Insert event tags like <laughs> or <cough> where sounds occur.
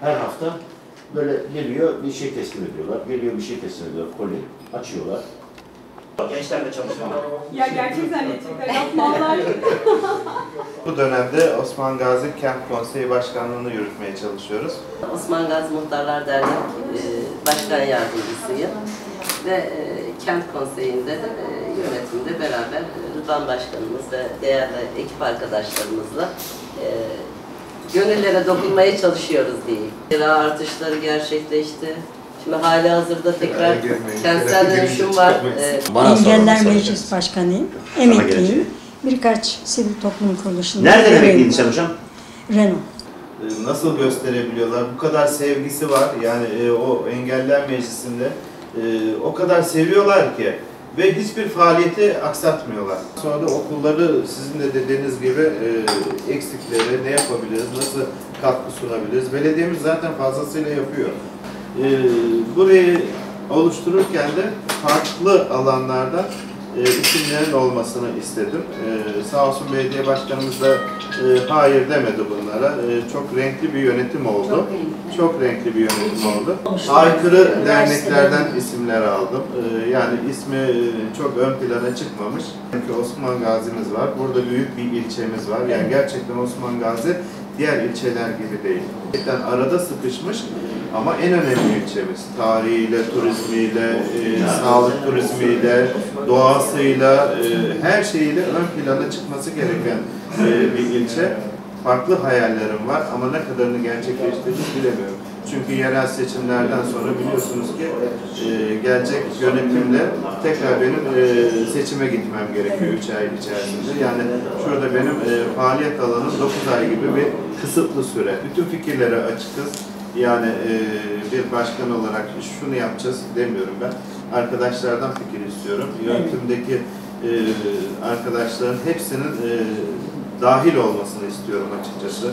Her hafta böyle geliyor bir şey teslim ediyorlar. Geliyor bir şey teslim ediyorlar. Koli açıyorlar. Gençlerle çalışmalar. Ya gerçek zannedecekler. Yapmalar. <laughs> Bu dönemde Osman Gazi Kent Konseyi Başkanlığı'nı yürütmeye çalışıyoruz. Osman Gazi Muhtarlar Dernek e, Başkan Yardımcısıyım. Ve e, Kent Konseyi'nde de e, yönetimde beraber Rıdvan Başkanımız ve değerli ekip arkadaşlarımızla gönüllere dokunmaya çalışıyoruz diyeyim. Kira artışları gerçekleşti. Şimdi hali hazırda tekrar kentsel dönüşüm var. girmeyin. E, Bana Engeller. Meclis Başkanıyım. Emekliyim. Birkaç sivil toplum kuruluşunda Nereden emekliydin sen hocam? Renault. Ee, Nasıl gösterebiliyorlar? Bu kadar sevgisi var. Yani e, o Engeller Meclisi'nde e, o kadar seviyorlar ki ve hiçbir faaliyeti aksatmıyorlar. Sonra da okulları sizin de dediğiniz gibi e, eksikleri ne yapabiliriz, nasıl katkı sunabiliriz? Belediyemiz zaten fazlasıyla yapıyor. E, burayı oluştururken de farklı alanlarda e, isimlerin olmasını istedim. E, sağ olsun belediye başkanımız da e, hayır demedi bunlara. E, çok renkli bir yönetim oldu. Çok renkli bir yönetim oldu. Aykırı derneklerden isimler aldım. E, yani ismi e, çok ön plana çıkmamış. Çünkü Osman Gazi'miz var. Burada büyük bir ilçemiz var. Yani gerçekten Osman Gazi diğer ilçeler gibi değil. Gerçekten arada sıkışmış ama en önemli ilçemiz. Tarihiyle, turizmiyle, e, sağlık turizmiyle, doğasıyla, e, her şeyiyle ön plana çıkması gereken e, bir ilçe. Farklı hayallerim var ama ne kadarını gerçekleştiririz bilemiyorum. Çünkü yerel seçimlerden sonra biliyorsunuz ki e, gelecek yönetimle tekrar benim e, seçime gitmem gerekiyor 3 ay içerisinde. Yani şurada benim e, faaliyet alanım 9 ay gibi bir kısıtlı süre. Bütün fikirlere açıkız. Yani e, bir başkan olarak şunu yapacağız demiyorum ben. Arkadaşlardan fikir istiyorum. Yönetimdeki e, arkadaşların hepsinin e, dahil olmasını istiyorum açıkçası.